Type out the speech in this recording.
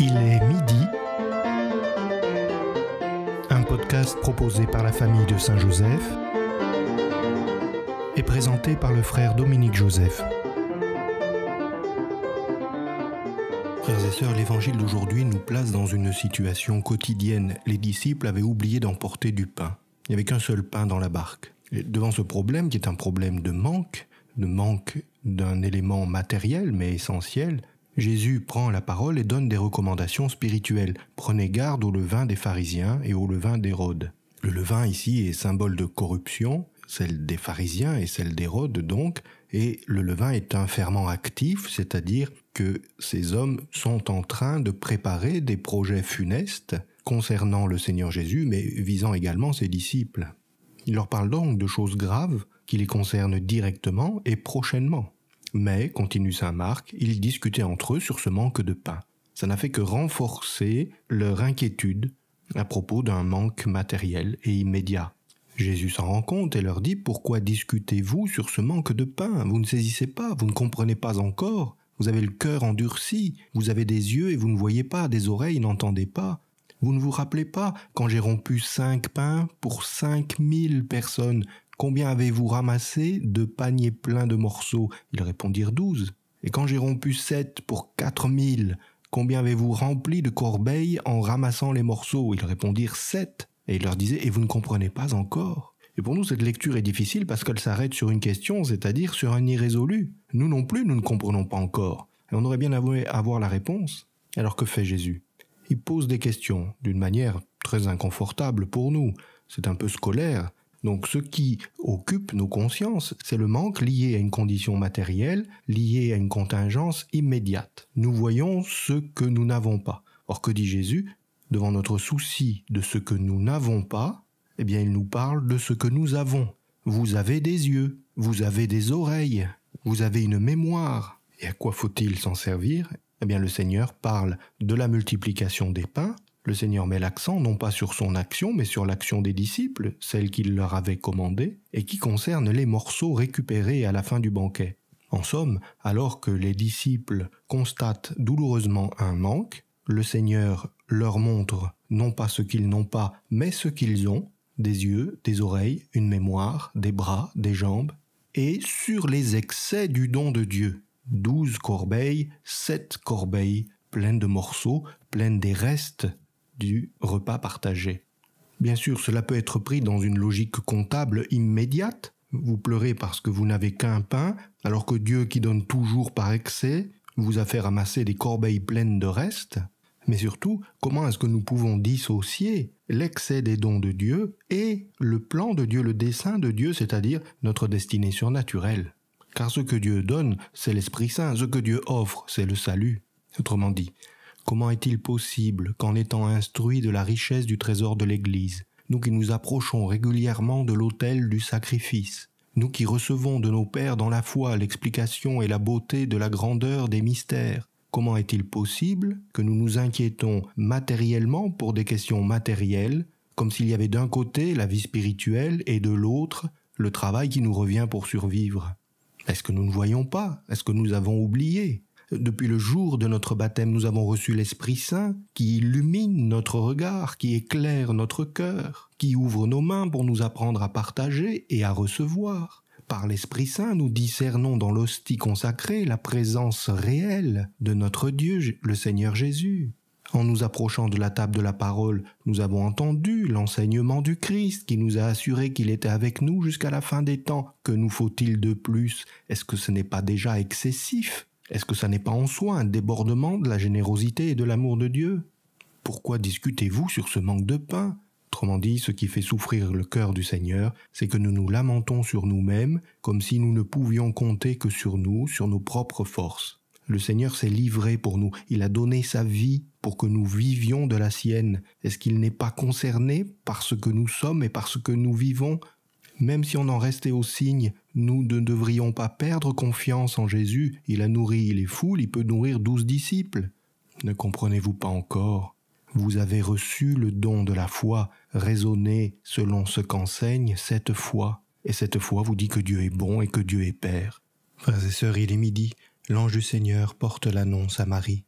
Il est midi. Un podcast proposé par la famille de Saint-Joseph et présenté par le frère Dominique Joseph. Frères et sœurs, l'évangile d'aujourd'hui nous place dans une situation quotidienne. Les disciples avaient oublié d'emporter du pain. Il n'y avait qu'un seul pain dans la barque. Devant ce problème, qui est un problème de manque, de manque d'un élément matériel mais essentiel, Jésus prend la parole et donne des recommandations spirituelles. Prenez garde au levain des pharisiens et au levain d'Hérode. Le levain ici est symbole de corruption, celle des pharisiens et celle d'Hérode donc, et le levain est un ferment actif, c'est-à-dire que ces hommes sont en train de préparer des projets funestes concernant le Seigneur Jésus, mais visant également ses disciples. Il leur parle donc de choses graves qui les concernent directement et prochainement. Mais, continue Saint Marc, ils discutaient entre eux sur ce manque de pain. Ça n'a fait que renforcer leur inquiétude à propos d'un manque matériel et immédiat. Jésus s'en rend compte et leur dit Pourquoi discutez-vous sur ce manque de pain? Vous ne saisissez pas, vous ne comprenez pas encore, vous avez le cœur endurci, vous avez des yeux et vous ne voyez pas, des oreilles n'entendez pas. Vous ne vous rappelez pas quand j'ai rompu cinq pains pour cinq mille personnes Combien avez-vous ramassé de paniers pleins de morceaux? Ils répondirent douze. Et quand j'ai rompu sept pour quatre mille, combien avez-vous rempli de corbeilles en ramassant les morceaux? Ils répondirent sept. Et il leur disait, et vous ne comprenez pas encore? Et pour nous, cette lecture est difficile parce qu'elle s'arrête sur une question, c'est-à-dire sur un irrésolu. Nous non plus, nous ne comprenons pas encore. Et on aurait bien avoué avoir la réponse. Alors que fait Jésus? Il pose des questions d'une manière très inconfortable pour nous. C'est un peu scolaire, donc ce qui occupe nos consciences, c'est le manque lié à une condition matérielle, lié à une contingence immédiate. Nous voyons ce que nous n'avons pas. Or que dit Jésus? Devant notre souci de ce que nous n'avons pas, eh bien il nous parle de ce que nous avons. Vous avez des yeux, vous avez des oreilles, vous avez une mémoire. Et à quoi faut-il s'en servir? Eh bien le Seigneur parle de la multiplication des pains, le Seigneur met l'accent non pas sur son action, mais sur l'action des disciples, celle qu'il leur avait commandée, et qui concerne les morceaux récupérés à la fin du banquet. En somme, alors que les disciples constatent douloureusement un manque, le Seigneur leur montre non pas ce qu'ils n'ont pas, mais ce qu'ils ont, des yeux, des oreilles, une mémoire, des bras, des jambes, et sur les excès du don de Dieu. Douze corbeilles, sept corbeilles, pleines de morceaux, pleines des restes du repas partagé. Bien sûr, cela peut être pris dans une logique comptable immédiate. Vous pleurez parce que vous n'avez qu'un pain, alors que Dieu qui donne toujours par excès vous a fait ramasser des corbeilles pleines de restes. Mais surtout, comment est-ce que nous pouvons dissocier l'excès des dons de Dieu et le plan de Dieu, le dessein de Dieu, c'est-à-dire notre destinée surnaturelle Car ce que Dieu donne, c'est l'Esprit Saint, ce que Dieu offre, c'est le salut. Autrement dit, Comment est-il possible qu'en étant instruits de la richesse du trésor de l'Église, nous qui nous approchons régulièrement de l'autel du sacrifice, nous qui recevons de nos pères dans la foi l'explication et la beauté de la grandeur des mystères, comment est-il possible que nous nous inquiétons matériellement pour des questions matérielles, comme s'il y avait d'un côté la vie spirituelle et de l'autre le travail qui nous revient pour survivre? Est-ce que nous ne voyons pas? Est-ce que nous avons oublié? Depuis le jour de notre baptême, nous avons reçu l'Esprit Saint qui illumine notre regard, qui éclaire notre cœur, qui ouvre nos mains pour nous apprendre à partager et à recevoir. Par l'Esprit Saint, nous discernons dans l'hostie consacrée la présence réelle de notre Dieu, le Seigneur Jésus. En nous approchant de la table de la parole, nous avons entendu l'enseignement du Christ qui nous a assuré qu'il était avec nous jusqu'à la fin des temps. Que nous faut-il de plus? Est-ce que ce n'est pas déjà excessif? Est-ce que ça n'est pas en soi un débordement de la générosité et de l'amour de Dieu? Pourquoi discutez-vous sur ce manque de pain? Autrement dit, ce qui fait souffrir le cœur du Seigneur, c'est que nous nous lamentons sur nous-mêmes comme si nous ne pouvions compter que sur nous, sur nos propres forces. Le Seigneur s'est livré pour nous, il a donné sa vie pour que nous vivions de la sienne. Est-ce qu'il n'est pas concerné par ce que nous sommes et par ce que nous vivons? Même si on en restait au signe, nous ne devrions pas perdre confiance en Jésus. Il a nourri les foules, il peut nourrir douze disciples. Ne comprenez-vous pas encore? Vous avez reçu le don de la foi, raisonnez selon ce qu'enseigne cette foi. Et cette foi vous dit que Dieu est bon et que Dieu est Père. Frères et sœurs, il est midi, l'ange du Seigneur porte l'annonce à Marie.